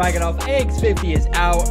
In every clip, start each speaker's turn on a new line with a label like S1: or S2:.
S1: Dragunov AX50 is out.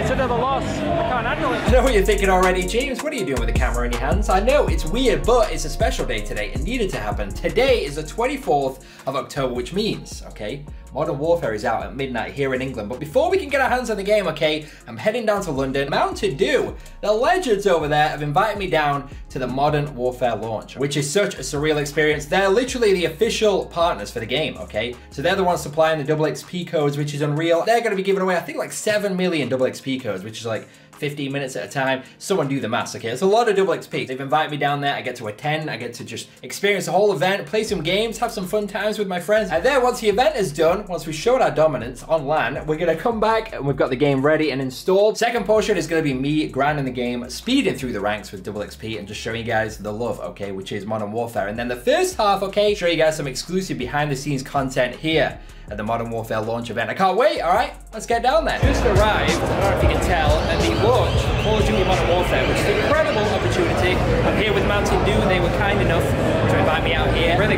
S2: It's another loss. I can't handle it.
S1: I know what you're thinking already, James. What are you doing with the camera in your hands? I know it's weird, but it's a special day today. It needed to happen. Today is the 24th of October, which means, okay, Modern Warfare is out at midnight here in England. But before we can get our hands on the game, okay, I'm heading down to London. Mountain Dew, the legends over there, have invited me down to the Modern Warfare launch, which is such a surreal experience. They're literally the official partners for the game, okay? So they're the ones supplying the double XP codes, which is unreal. They're going to be giving away, I think, like 7 million double XP codes, which is like 15 minutes at a time. Someone do the maths, okay? It's a lot of double XP. They've invited me down there. I get to attend. I get to just experience the whole event, play some games, have some fun times with my friends. And then once the event is done, once we've shown our dominance on LAN, we're gonna come back and we've got the game ready and installed. Second portion is gonna be me grinding the game, speeding through the ranks with double XP and just showing you guys the love, okay, which is Modern Warfare. And then the first half, okay, show you guys some exclusive behind the scenes content here at the Modern Warfare launch event. I can't wait, all right? Let's get down there. Just arrived, I don't know if you can tell, at the launch of Call of Duty Modern Warfare, which is an incredible opportunity. I'm here with Mountain Dew. They were kind enough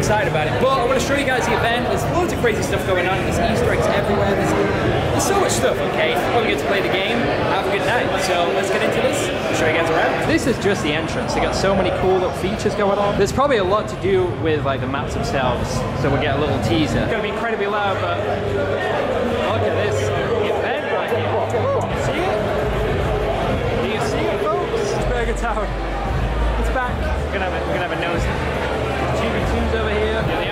S1: excited about it. But I want to show you guys the event. There's loads of crazy stuff going on. There's Easter eggs everywhere. There's, there's so much stuff, okay? When we get to play the game, have a good night. So let's get into this. I'll show you guys around. This is just the entrance. They got so many cool little features going on. There's probably a lot to do with like the maps themselves. So we'll get a little teaser. It's gonna be incredibly loud, but look at this event right here. See it? Do you see it, folks? It's Burger Tower. It's back. We're gonna have a, we're gonna have a nose.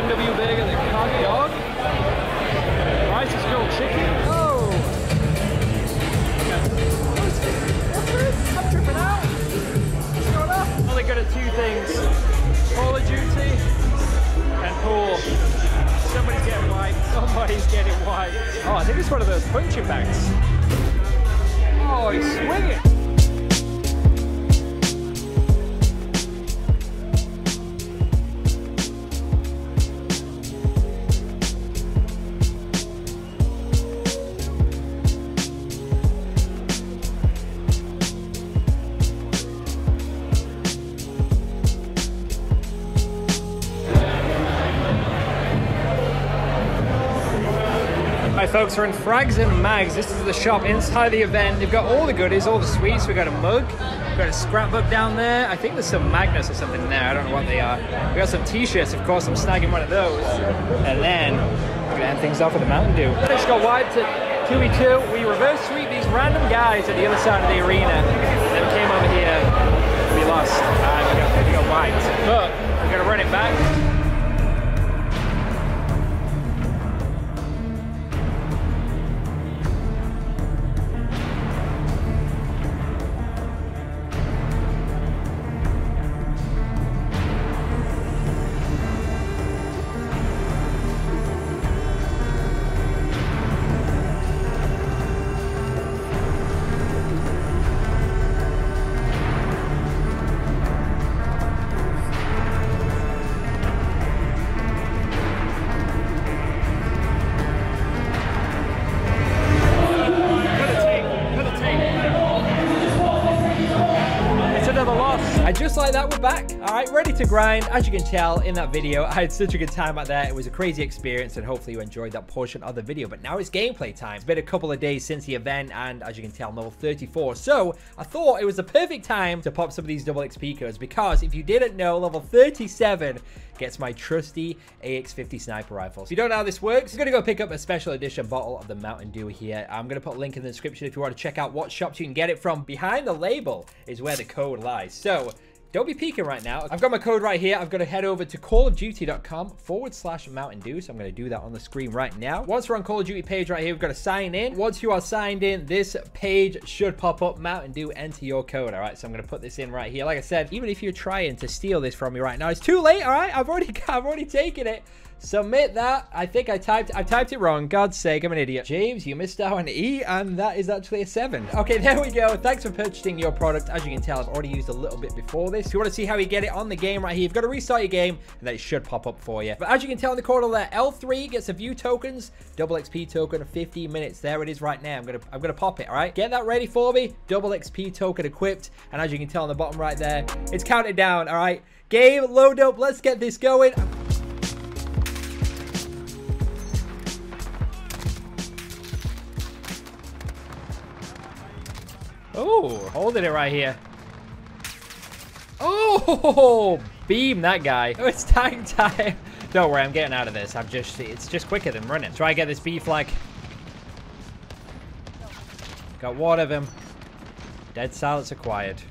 S1: MW Burger, the Cardi Dog. Rice is grilled chicken. Hi folks, we're in Frags and Mags. This is the shop inside the event. They've got all the goodies, all the sweets. We've got a mug, we've got a scrapbook down there. I think there's some magnets or something in there. I don't know what they are. We got some t-shirts, of course. I'm snagging one of those. And then we're gonna end things off with a Mountain Dew. Just got wiped at 2v2. We reverse sweep these random guys at the other side of the arena. Then came over here. We lost. And we got, we got wiped. But we're gonna run it back. Back. All right, ready to grind. As you can tell in that video, I had such a good time out there. It was a crazy experience, and hopefully you enjoyed that portion of the video. But now it's gameplay time. It's been a couple of days since the event, and as you can tell, level 34. So I thought it was the perfect time to pop some of these double XP codes because if you didn't know, level 37 gets my trusty AX50 sniper rifle. So If you don't know how this works, you're gonna go pick up a special edition bottle of the Mountain Dew here. I'm gonna put a link in the description if you want to check out what shops you can get it from. Behind the label is where the code lies. So don't be peeking right now. I've got my code right here. I've got to head over to callofduty.com forward slash Mountain Dew. So I'm going to do that on the screen right now. Once we're on Call of Duty page right here, we've got to sign in. Once you are signed in, this page should pop up Mountain Dew. Enter your code. All right. So I'm going to put this in right here. Like I said, even if you're trying to steal this from me right now, it's too late. All right. I've already, I've already taken it. Submit that. I think I typed I typed it wrong. God's sake, I'm an idiot. James, you missed out on E, and that is actually a 7. Okay, there we go. Thanks for purchasing your product. As you can tell, I've already used a little bit before this. If you want to see how you get it on the game right here, you've got to restart your game, and that should pop up for you. But as you can tell in the corner there, L3 gets a few tokens, double XP token, 15 minutes. There it is right now. I'm gonna I'm gonna pop it, all right? Get that ready for me. Double XP token equipped, and as you can tell on the bottom right there, it's counted down, all right? Game, load up. Let's get this going. Oh, holding it right here. Oh, beam that guy. Oh, it's tag time. Don't worry, I'm getting out of this. I'm just, it's just quicker than running. Try to get this B flag. Got one of him. Dead silence acquired.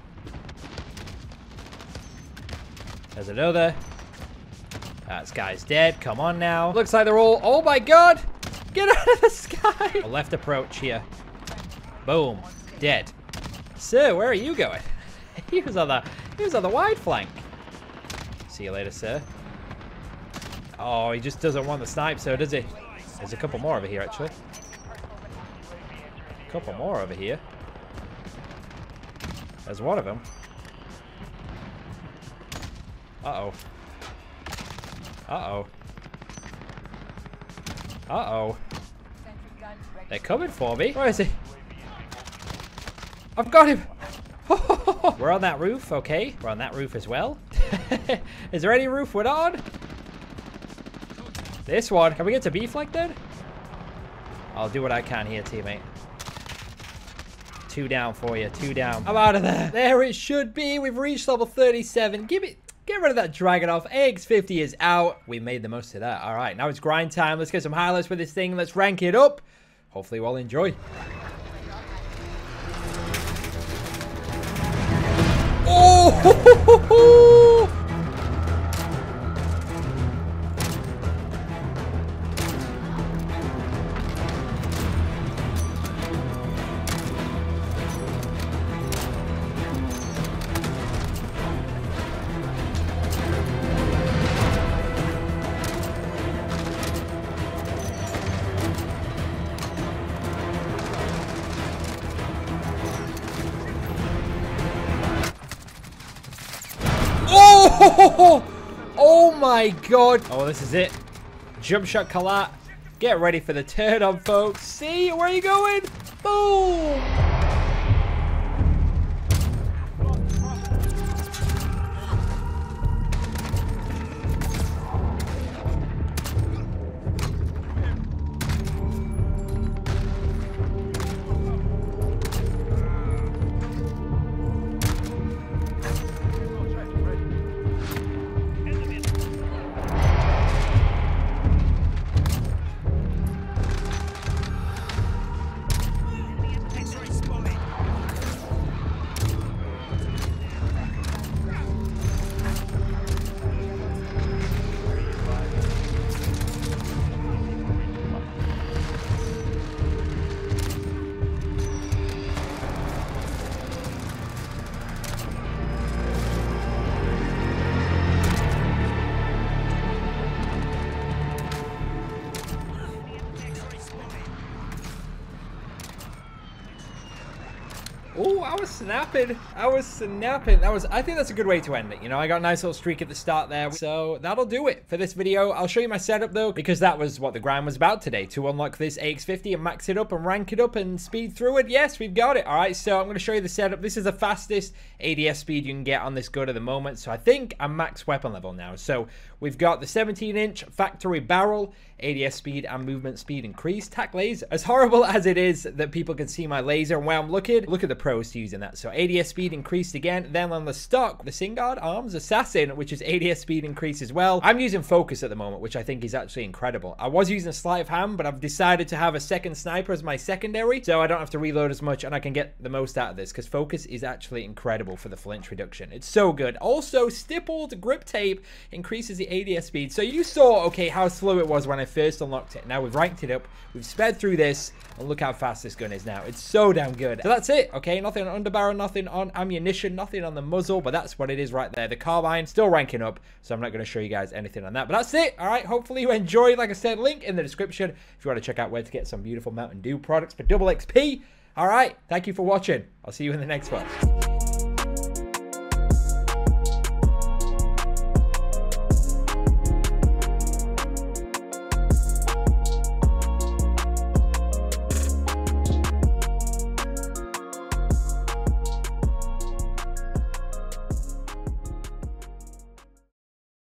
S1: There's another. That guy's dead. Come on now. Looks like they're all, oh my God. Get out of the sky. A left approach here. Boom. Dead. Sir, where are you going? he was on the he was on the wide flank. See you later, sir. Oh, he just doesn't want the snipe, so does he? There's a couple more over here, actually. A couple more over here. There's one of them. Uh-oh. Uh-oh. Uh-oh. They're coming for me. Where is he? I've got him. we're on that roof, okay. We're on that roof as well. Is there any roof we're on? This one. Can we get to B flank then? I'll do what I can here, teammate. Two down for you. Two down. I'm out of there. There it should be. We've reached level 37. Give it... Get rid of that Dragunov. AX50 is out. We made the most of that. All right, now it's grind time. Let's get some highlights with this thing. Let's rank it up. Hopefully we'll enjoy. Oh! Oh, oh my god. Oh, this is it. Jump shot collat. Get ready for the turn on, folks. See, where are you going? Boom. Oh, I was snapping. I was snapping. That was, I think that's a good way to end it. You know, I got a nice little streak at the start there. So that'll do it for this video. I'll show you my setup though, because that was what the grind was about today, to unlock this AX50 and max it up and rank it up and speed through it. Yes, we've got it. All right, so I'm going to show you the setup. This is the fastest ADS speed you can get on this gun at the moment. So I think I'm max weapon level now. So we've got the 17 inch factory barrel, ADS speed and movement speed increased. Tac laser. As horrible as it is that people can see my laser and where I'm looking, look at the pros to using that. So ADS speed increased again. Then on the stock, the Singuard Arms Assassin, which is ADS speed increase as well. I'm using focus at the moment, which I think is actually incredible. I was using a sleight of hand, but I've decided to have a second sniper as my secondary, so I don't have to reload as much and I can get the most out of this because focus is actually incredible for the flinch reduction. It's so good. Also, stippled grip tape increases the ADS speed. So you saw, okay, how slow it was when I first unlocked it. Now we've ranked it up, we've sped through this, and look how fast this gun is now. It's so damn good. So that's it, okay? Okay, nothing on underbarrel, nothing on ammunition, nothing on the muzzle, but that's what it is right there. The carbine still ranking up, so I'm not going to show you guys anything on that. But that's it. All right, hopefully you enjoyed. Like I said, link in the description if you want to check out where to get some beautiful Mountain Dew products for double XP. All right, thank you for watching. I'll see you in the next one.